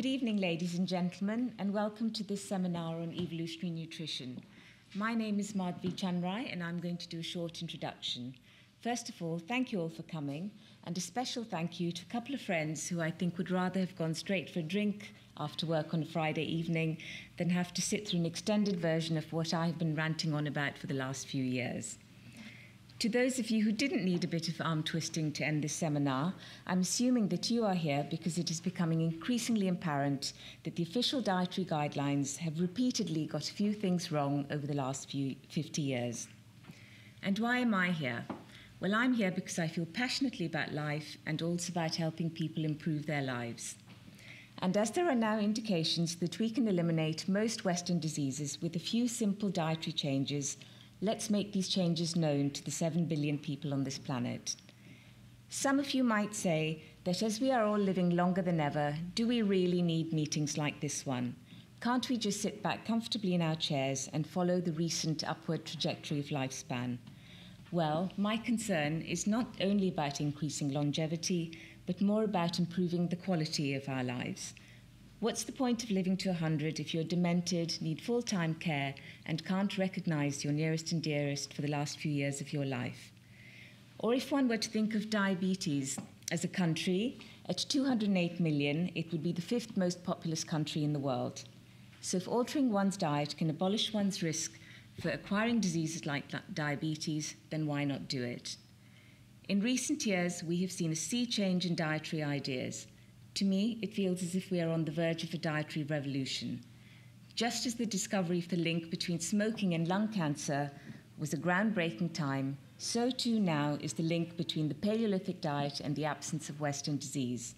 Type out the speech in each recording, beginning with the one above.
Good evening, ladies and gentlemen, and welcome to this seminar on evolutionary nutrition. My name is Madhvi Chanrai, and I'm going to do a short introduction. First of all, thank you all for coming, and a special thank you to a couple of friends who I think would rather have gone straight for a drink after work on a Friday evening than have to sit through an extended version of what I've been ranting on about for the last few years. To those of you who didn't need a bit of arm twisting to end this seminar, I'm assuming that you are here because it is becoming increasingly apparent that the official dietary guidelines have repeatedly got a few things wrong over the last few 50 years. And why am I here? Well, I'm here because I feel passionately about life and also about helping people improve their lives. And as there are now indications that we can eliminate most Western diseases with a few simple dietary changes, let's make these changes known to the 7 billion people on this planet. Some of you might say that as we are all living longer than ever, do we really need meetings like this one? Can't we just sit back comfortably in our chairs and follow the recent upward trajectory of lifespan? Well, my concern is not only about increasing longevity, but more about improving the quality of our lives. What's the point of living to 100 if you're demented, need full time care, and can't recognize your nearest and dearest for the last few years of your life? Or if one were to think of diabetes as a country, at 208 million, it would be the fifth most populous country in the world. So if altering one's diet can abolish one's risk for acquiring diseases like diabetes, then why not do it? In recent years, we have seen a sea change in dietary ideas. To me, it feels as if we are on the verge of a dietary revolution. Just as the discovery of the link between smoking and lung cancer was a groundbreaking time, so too now is the link between the Paleolithic diet and the absence of Western disease.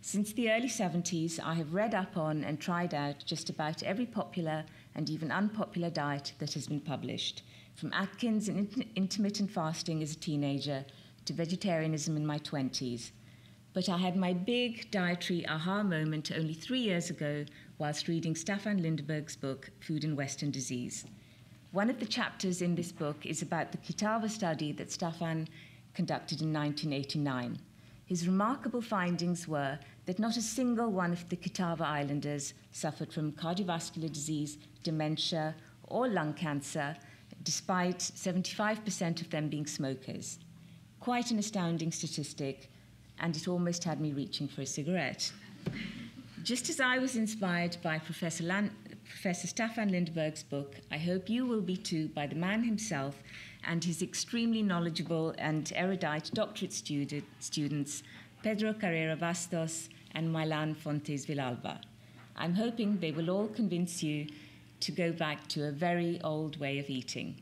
Since the early 70s, I have read up on and tried out just about every popular and even unpopular diet that has been published, from Atkins and intermittent fasting as a teenager to vegetarianism in my 20s, but I had my big dietary aha moment only three years ago whilst reading Staffan Lindeberg's book, Food and Western Disease. One of the chapters in this book is about the Kitava study that Stefan conducted in 1989. His remarkable findings were that not a single one of the Kitava Islanders suffered from cardiovascular disease, dementia, or lung cancer, despite 75% of them being smokers. Quite an astounding statistic, and it almost had me reaching for a cigarette. Just as I was inspired by Professor, Lan- Professor Staffan Lindeberg's book, I hope you will be too by the man himself and his extremely knowledgeable and erudite doctorate student, students, Pedro Carrera Bastos and Maelán Fontes Villalba. I'm hoping they will all convince you to go back to a very old way of eating.